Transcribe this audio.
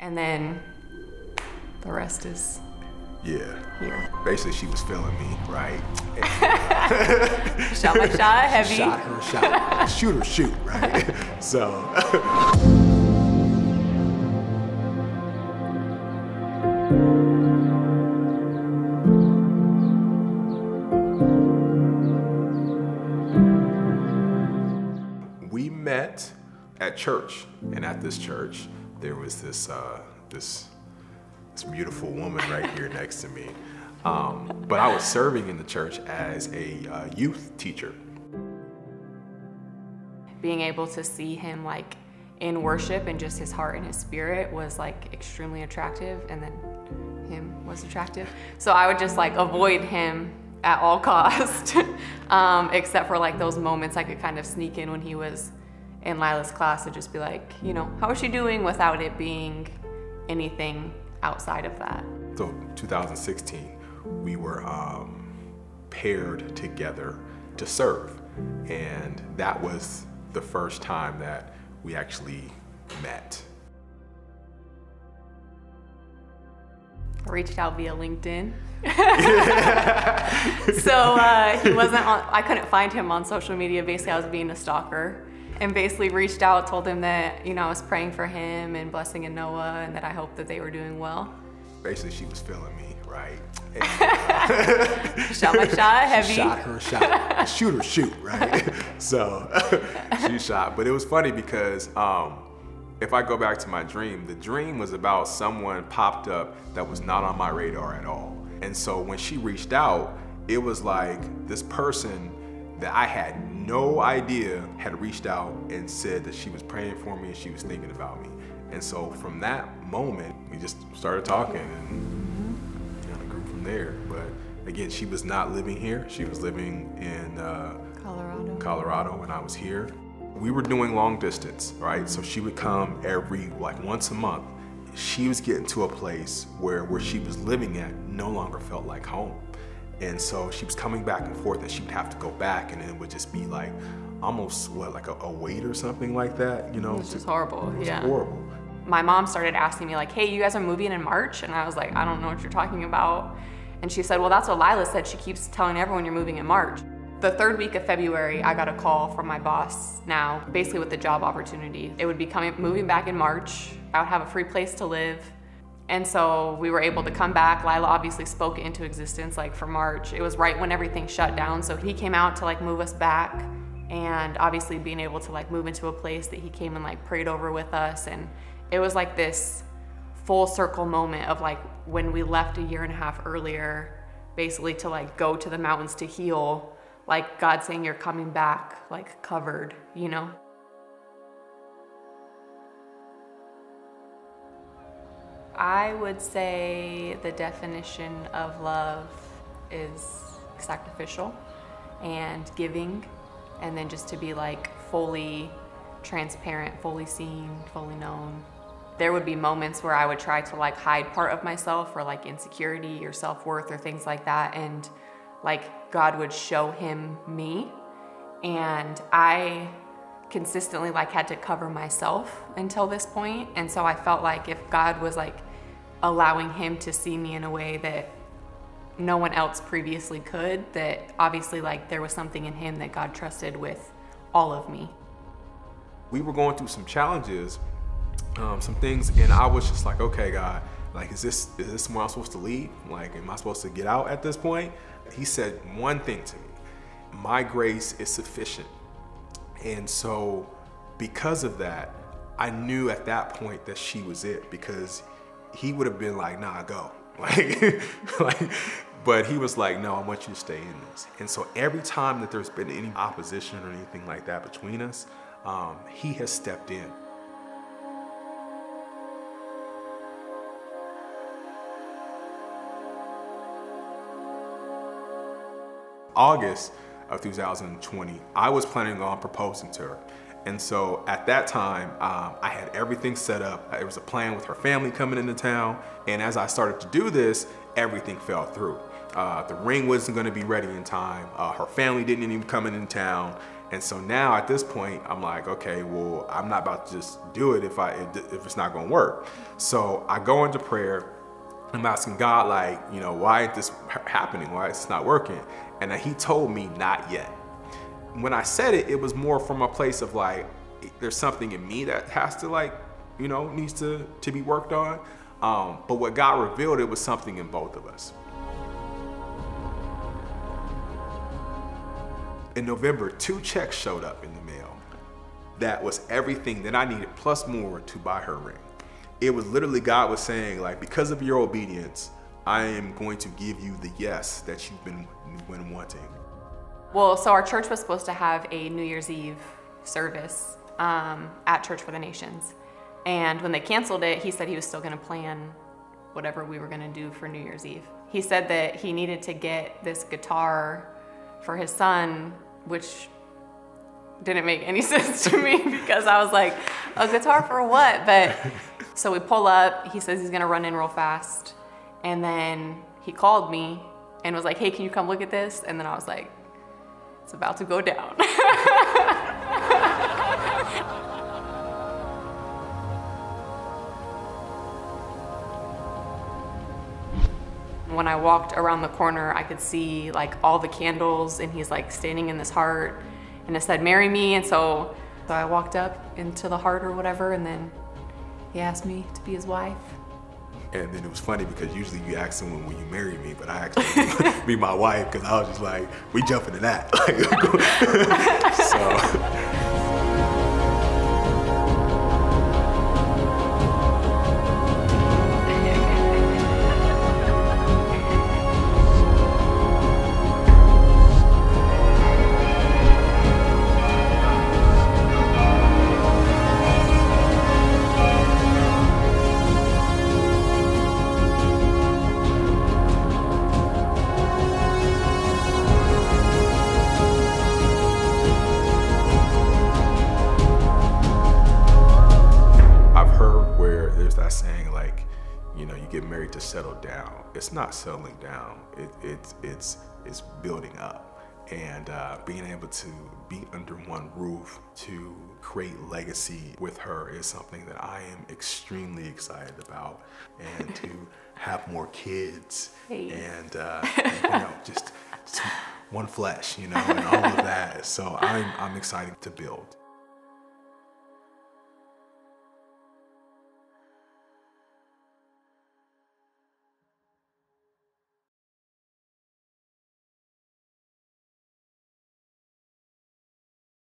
And then the rest is Yeah. here. Basically, she was feeling me, right? Shot my shot, heavy. Shot her shot. shoot her shoot, right? so. we met at church, and at this church, there was this uh, this this beautiful woman right here next to me. Um, but I was serving in the church as a uh, youth teacher. Being able to see him like in worship and just his heart and his spirit was like extremely attractive and then him was attractive. So I would just like avoid him at all cost. um, except for like those moments I could kind of sneak in when he was in Lila's class to just be like, you know, how is she doing without it being anything outside of that. So 2016, we were um, paired together to serve, and that was the first time that we actually met. I reached out via LinkedIn. so uh, he wasn't on, I couldn't find him on social media. Basically, I was being a stalker and basically reached out, told him that, you know, I was praying for him and blessing in Noah and that I hoped that they were doing well. Basically, she was feeling me, right? shot my shot, heavy. Shot her shot. shoot her shoot, right? so she shot. But it was funny because um, if I go back to my dream, the dream was about someone popped up that was not on my radar at all. And so when she reached out, it was like this person that I had no idea had reached out and said that she was praying for me and she was thinking about me. And so from that moment, we just started talking and kind of grew from there. But again, she was not living here. She was living in uh, Colorado. Colorado when I was here. We were doing long distance, right? So she would come every, like once a month. She was getting to a place where where she was living at no longer felt like home. And so she was coming back and forth and she would have to go back and it would just be like almost what, like a, a wait or something like that, you know? Which is horrible, It was yeah. horrible. my mom started asking me like, "Hey, you guys are moving in March?" And I was like, "I don't know what you're talking about." And she said, "Well, that's what Lila said. She keeps telling everyone you're moving in March." The third week of February, I got a call from my boss now, basically with the job opportunity. It would be coming moving back in March. I would have a free place to live. And so we were able to come back. Lila obviously spoke into existence like for March. It was right when everything shut down. So he came out to like move us back and obviously being able to like move into a place that he came and like prayed over with us and it was like this full circle moment of like when we left a year and a half earlier basically to like go to the mountains to heal like god saying you're coming back like covered you know i would say the definition of love is sacrificial and giving and then just to be like fully transparent, fully seen, fully known. There would be moments where I would try to like hide part of myself or like insecurity or self-worth or things like that and like God would show him me and I consistently like had to cover myself until this point and so I felt like if God was like allowing him to see me in a way that no one else previously could that obviously like there was something in him that God trusted with all of me. we were going through some challenges, um, some things, and I was just like, okay, God, like, is this is this where I'm supposed to leave? Like, am I supposed to get out at this point? He said one thing to me: My grace is sufficient. And so, because of that, I knew at that point that she was it because he would have been like, nah, go. Like, like, but he was like, no, I want you to stay in this. And so every time that there's been any opposition or anything like that between us, um, he has stepped in. August of 2020, I was planning on proposing to her. And so at that time, um, I had everything set up. There was a plan with her family coming into town. And as I started to do this, everything fell through. Uh, the ring wasn't gonna be ready in time. Uh, her family didn't even come in town. And so now at this point, I'm like, okay, well, I'm not about to just do it if I if it's not gonna work. So I go into prayer. I'm asking God, like, you know, why is this happening? Why is this not working? And he told me, not yet. When I said it, it was more from a place of like, there's something in me that has to like, you know, needs to to be worked on. Um, but what God revealed, it was something in both of us. In November, two checks showed up in the mail. That was everything that I needed, plus more to buy her ring. It was literally God was saying, like, because of your obedience, I am going to give you the yes that you've been, been wanting. Well, so our church was supposed to have a New Year's Eve service um, at Church for the Nations. And when they canceled it, he said he was still going to plan whatever we were going to do for New Year's Eve. He said that he needed to get this guitar for his son, which didn't make any sense to me because I was like, a guitar for what? But so we pull up, he says he's gonna run in real fast. And then he called me and was like, hey, can you come look at this? And then I was like, it's about to go down. when I walked around the corner, I could see like all the candles and he's like standing in this heart and it said, marry me. And so, so I walked up into the heart or whatever and then he asked me to be his wife. And then it was funny because usually you ask someone, will you marry me? But I actually be my wife because I was just like, we jump into that. so. Get married to settle down. It's not settling down. It, it, it's, it's building up. And uh, being able to be under one roof to create legacy with her is something that I am extremely excited about. And to have more kids hey. and, uh, and, you know, just, just one flesh, you know, and all of that. So I'm, I'm excited to build.